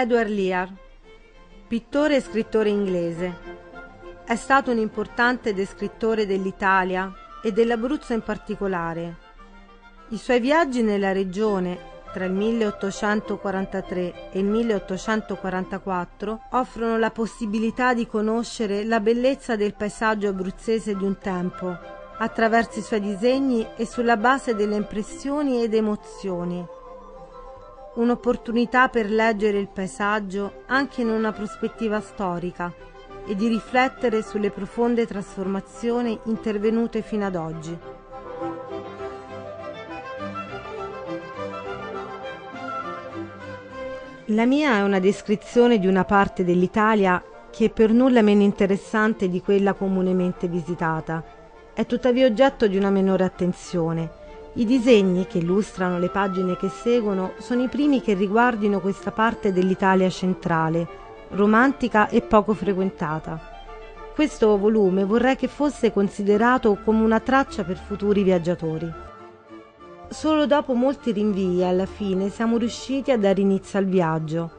Edward Lear, pittore e scrittore inglese. È stato un importante descrittore dell'Italia e dell'Abruzzo in particolare. I suoi viaggi nella regione tra il 1843 e il 1844 offrono la possibilità di conoscere la bellezza del paesaggio abruzzese di un tempo, attraverso i suoi disegni e sulla base delle impressioni ed emozioni. Un'opportunità per leggere il paesaggio anche in una prospettiva storica e di riflettere sulle profonde trasformazioni intervenute fino ad oggi. La mia è una descrizione di una parte dell'Italia che è per nulla meno interessante di quella comunemente visitata. È tuttavia oggetto di una minore attenzione. I disegni che illustrano le pagine che seguono sono i primi che riguardino questa parte dell'Italia centrale, romantica e poco frequentata. Questo volume vorrei che fosse considerato come una traccia per futuri viaggiatori. Solo dopo molti rinvii alla fine siamo riusciti a dare inizio al viaggio.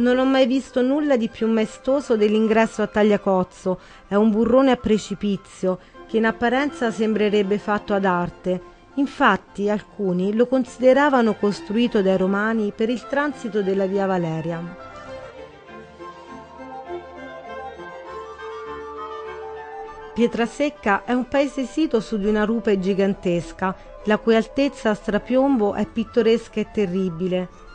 Non ho mai visto nulla di più maestoso dell'ingresso a Tagliacozzo, è un burrone a precipizio che in apparenza sembrerebbe fatto ad arte. Infatti alcuni lo consideravano costruito dai romani per il transito della via Valeria. Pietrasecca è un paese sito su di una rupe gigantesca, la cui altezza a strapiombo è pittoresca e terribile.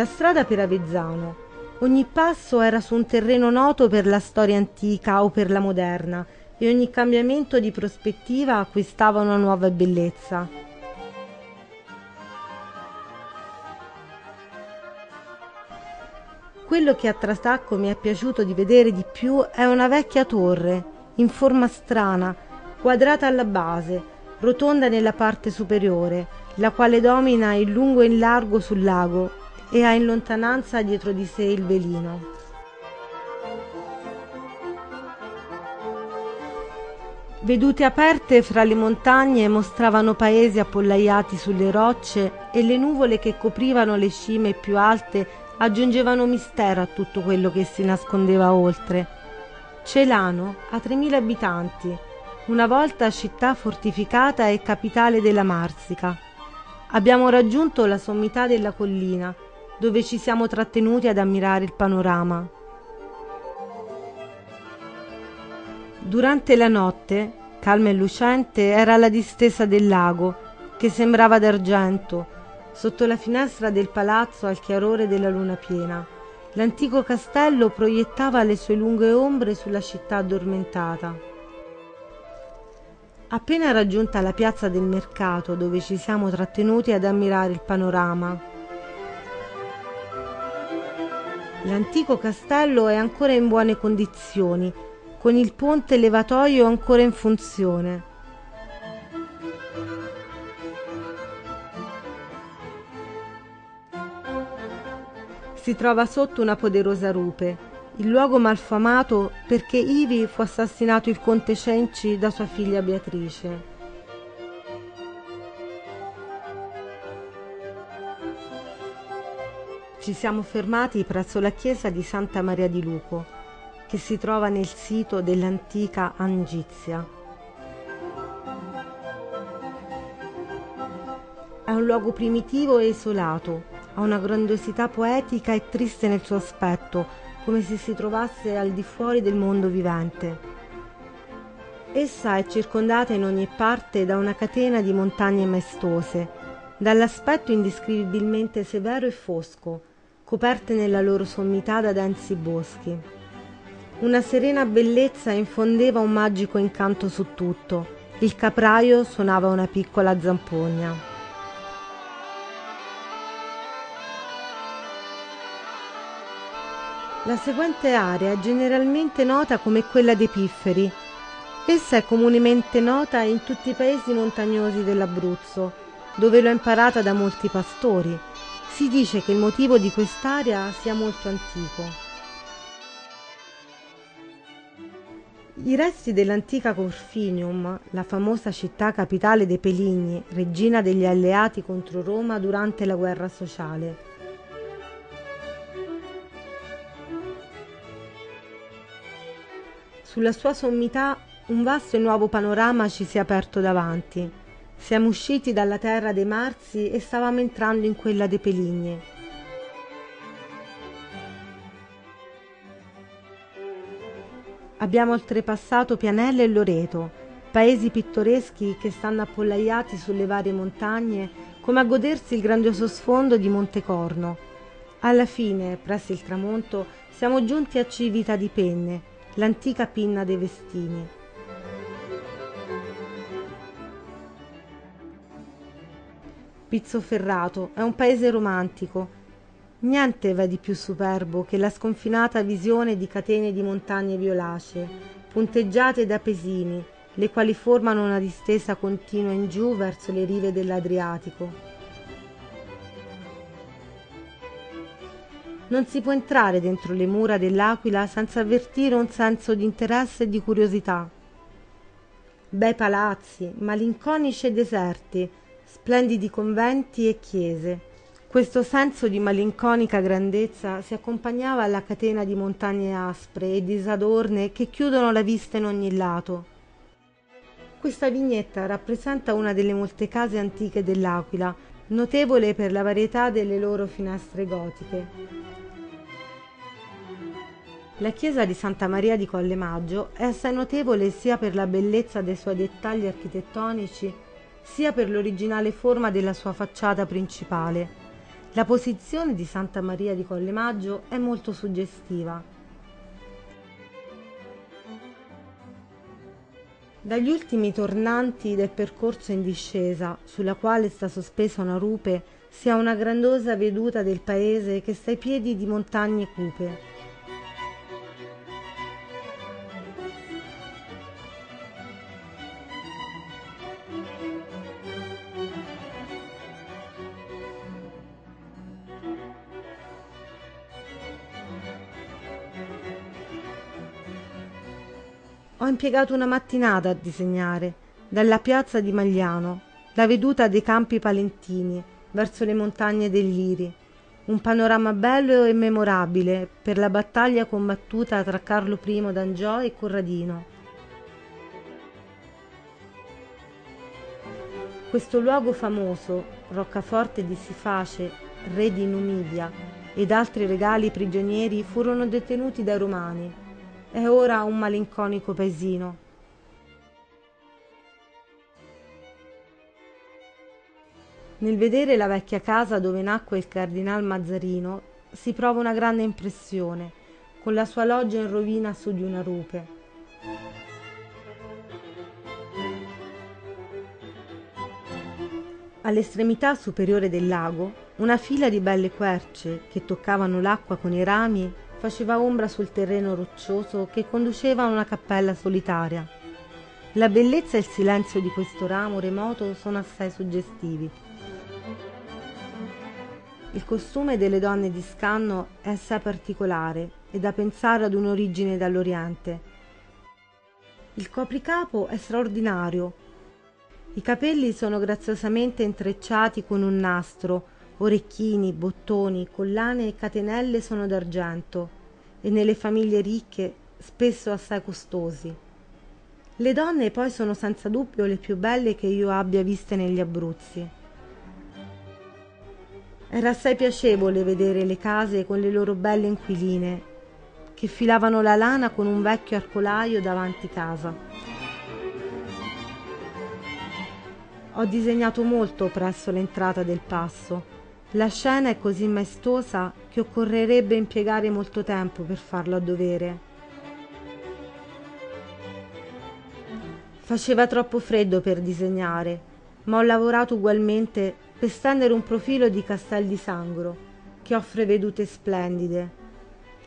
La strada per Avezzano. Ogni passo era su un terreno noto per la storia antica o per la moderna e ogni cambiamento di prospettiva acquistava una nuova bellezza. Quello che a Trasacco mi è piaciuto di vedere di più è una vecchia torre, in forma strana, quadrata alla base, rotonda nella parte superiore, la quale domina in lungo e in largo sul lago e ha in lontananza dietro di sé il velino. Vedute aperte fra le montagne mostravano paesi appollaiati sulle rocce e le nuvole che coprivano le cime più alte aggiungevano mistero a tutto quello che si nascondeva oltre. Celano ha 3.000 abitanti, una volta città fortificata e capitale della Marsica. Abbiamo raggiunto la sommità della collina, dove ci siamo trattenuti ad ammirare il panorama. Durante la notte, calma e lucente, era la distesa del lago, che sembrava d'argento, Sotto la finestra del palazzo al chiarore della luna piena, l'antico castello proiettava le sue lunghe ombre sulla città addormentata. Appena raggiunta la piazza del mercato dove ci siamo trattenuti ad ammirare il panorama, L'antico castello è ancora in buone condizioni, con il ponte levatoio ancora in funzione. si trova sotto una poderosa rupe, il luogo malfamato perché ivi fu assassinato il conte Cenci da sua figlia Beatrice. Ci siamo fermati presso la chiesa di Santa Maria di Luco, che si trova nel sito dell'antica Angizia. È un luogo primitivo e isolato, ha una grandiosità poetica e triste nel suo aspetto, come se si trovasse al di fuori del mondo vivente. Essa è circondata in ogni parte da una catena di montagne maestose, dall'aspetto indescrivibilmente severo e fosco, coperte nella loro sommità da densi boschi. Una serena bellezza infondeva un magico incanto su tutto. Il capraio suonava una piccola zampogna. La seguente area è generalmente nota come quella dei pifferi. Essa è comunemente nota in tutti i paesi montagnosi dell'Abruzzo, dove l'ho imparata da molti pastori. Si dice che il motivo di quest'area sia molto antico. I resti dell'antica Corfinium, la famosa città capitale dei Peligni, regina degli alleati contro Roma durante la guerra sociale. Sulla sua sommità un vasto e nuovo panorama ci si è aperto davanti. Siamo usciti dalla terra dei Marzi e stavamo entrando in quella dei Peligni. Abbiamo oltrepassato Pianelle e Loreto, paesi pittoreschi che stanno appollaiati sulle varie montagne come a godersi il grandioso sfondo di Montecorno. Alla fine, presso il tramonto, siamo giunti a Civita di Penne, l'antica pinna dei Vestini. Pizzoferrato è un paese romantico, Niente va di più superbo che la sconfinata visione di catene di montagne violacee, punteggiate da pesini, le quali formano una distesa continua in giù verso le rive dell'Adriatico. Non si può entrare dentro le mura dell'Aquila senza avvertire un senso di interesse e di curiosità. Bei palazzi, malinconici e deserti, splendidi conventi e chiese, questo senso di malinconica grandezza si accompagnava alla catena di montagne aspre e disadorne che chiudono la vista in ogni lato. Questa vignetta rappresenta una delle molte case antiche dell'Aquila, notevole per la varietà delle loro finestre gotiche. La chiesa di Santa Maria di Colle Maggio è assai notevole sia per la bellezza dei suoi dettagli architettonici, sia per l'originale forma della sua facciata principale. La posizione di Santa Maria di Colle Maggio è molto suggestiva. Dagli ultimi tornanti del percorso in discesa, sulla quale sta sospesa una rupe, si ha una grandiosa veduta del paese che sta ai piedi di montagne cupe. Impiegato una mattinata a disegnare, dalla piazza di Magliano, la veduta dei campi palentini verso le montagne dell'Iri, un panorama bello e memorabile per la battaglia combattuta tra Carlo I d'Angiò e Corradino. Questo luogo famoso, roccaforte di Siface, re di Numidia, ed altri regali prigionieri furono detenuti dai Romani è ora un malinconico paesino. Nel vedere la vecchia casa dove nacque il cardinal Mazzarino si prova una grande impressione, con la sua loggia in rovina su di una rupe. All'estremità superiore del lago, una fila di belle querce che toccavano l'acqua con i rami faceva ombra sul terreno roccioso che conduceva a una cappella solitaria. La bellezza e il silenzio di questo ramo remoto sono assai suggestivi. Il costume delle donne di Scanno è assai particolare e da pensare ad un'origine dall'Oriente. Il copricapo è straordinario. I capelli sono graziosamente intrecciati con un nastro Orecchini, bottoni, collane e catenelle sono d'argento e nelle famiglie ricche spesso assai costosi. Le donne poi sono senza dubbio le più belle che io abbia viste negli Abruzzi. Era assai piacevole vedere le case con le loro belle inquiline che filavano la lana con un vecchio arcolaio davanti casa. Ho disegnato molto presso l'entrata del passo la scena è così maestosa che occorrerebbe impiegare molto tempo per farlo a dovere. Faceva troppo freddo per disegnare, ma ho lavorato ugualmente per stendere un profilo di Castel di Sangro, che offre vedute splendide.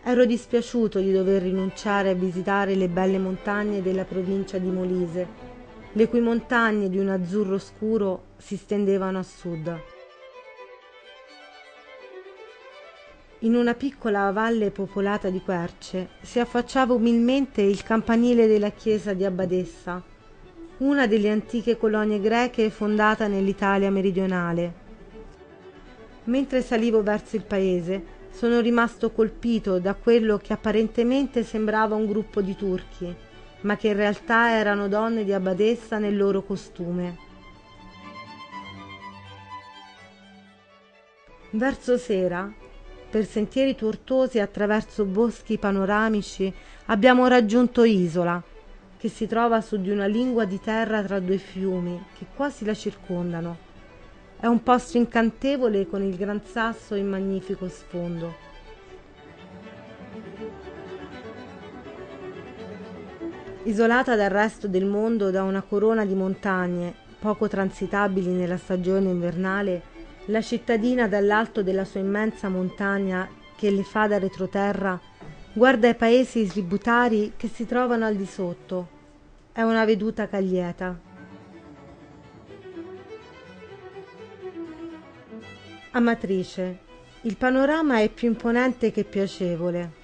Ero dispiaciuto di dover rinunciare a visitare le belle montagne della provincia di Molise, le cui montagne di un azzurro scuro si stendevano a sud. In una piccola valle popolata di querce, si affacciava umilmente il campanile della chiesa di Abbadessa, una delle antiche colonie greche fondata nell'Italia meridionale. Mentre salivo verso il paese, sono rimasto colpito da quello che apparentemente sembrava un gruppo di turchi, ma che in realtà erano donne di Abbadessa nel loro costume. Verso sera, per sentieri tortuosi attraverso boschi panoramici, abbiamo raggiunto Isola, che si trova su di una lingua di terra tra due fiumi che quasi la circondano. È un posto incantevole con il Gran Sasso in magnifico sfondo. Isolata dal resto del mondo da una corona di montagne poco transitabili nella stagione invernale, la cittadina dall'alto della sua immensa montagna che le fa da retroterra guarda i paesi tributari che si trovano al di sotto. È una veduta caglieta. Amatrice. Il panorama è più imponente che piacevole.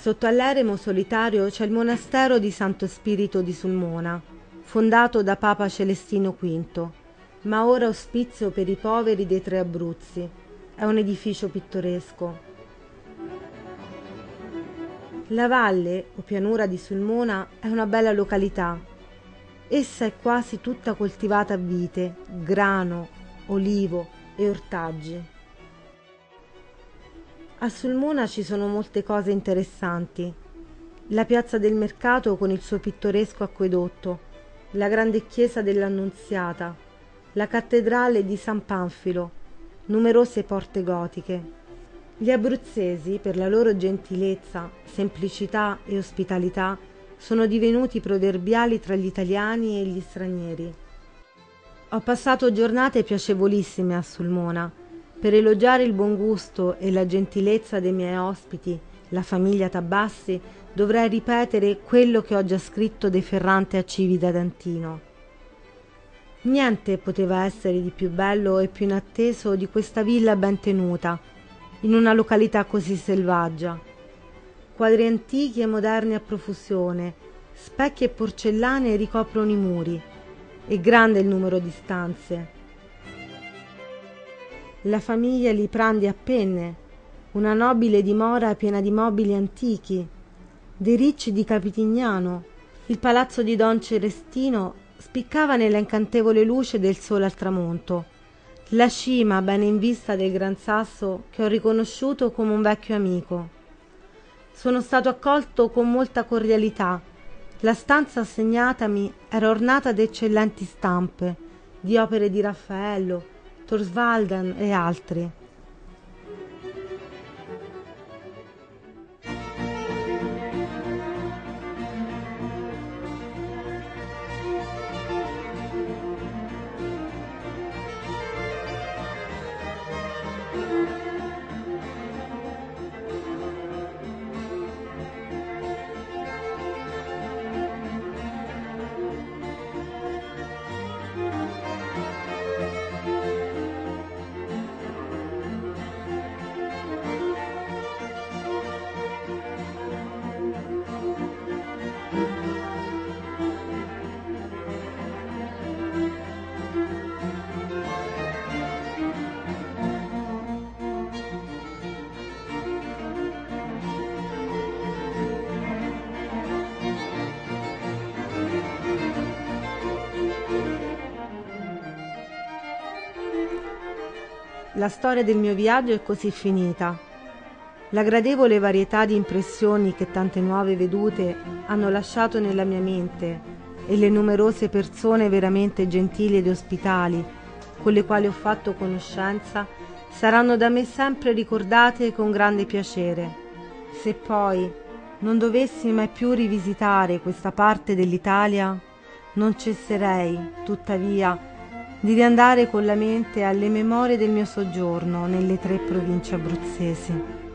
Sotto all'eremo solitario c'è il monastero di Santo Spirito di Sulmona, fondato da Papa Celestino V, ma ora ospizio per i poveri dei tre Abruzzi. È un edificio pittoresco. La valle o pianura di Sulmona è una bella località. Essa è quasi tutta coltivata a vite, grano, olivo e ortaggi. A Sulmona ci sono molte cose interessanti. La piazza del mercato con il suo pittoresco acquedotto, la grande chiesa dell'Annunziata, la cattedrale di San Panfilo, numerose porte gotiche. Gli abruzzesi, per la loro gentilezza, semplicità e ospitalità, sono divenuti proverbiali tra gli italiani e gli stranieri. Ho passato giornate piacevolissime a Sulmona per elogiare il buon gusto e la gentilezza dei miei ospiti, la famiglia Tabassi, dovrei ripetere quello che ho già scritto De Ferrante a Civita d'Antino. Niente poteva essere di più bello e più inatteso di questa villa ben tenuta, in una località così selvaggia. Quadri antichi e moderni a profusione, specchi e porcellane ricoprono i muri, e grande il numero di stanze la famiglia li a penne, una nobile dimora piena di mobili antichi, dei ricci di Capitignano, il palazzo di Don Celestino spiccava nella incantevole luce del sole al tramonto, la cima bene in vista del Gran Sasso che ho riconosciuto come un vecchio amico. Sono stato accolto con molta cordialità. La stanza assegnatami era ornata d'eccellenti stampe, di opere di Raffaello, Torsvalden e altri. La storia del mio viaggio è così finita. La gradevole varietà di impressioni che tante nuove vedute hanno lasciato nella mia mente e le numerose persone veramente gentili ed ospitali con le quali ho fatto conoscenza saranno da me sempre ricordate con grande piacere. Se poi non dovessi mai più rivisitare questa parte dell'Italia, non cesserei, tuttavia, di riandare con la mente alle memorie del mio soggiorno nelle tre province abruzzesi.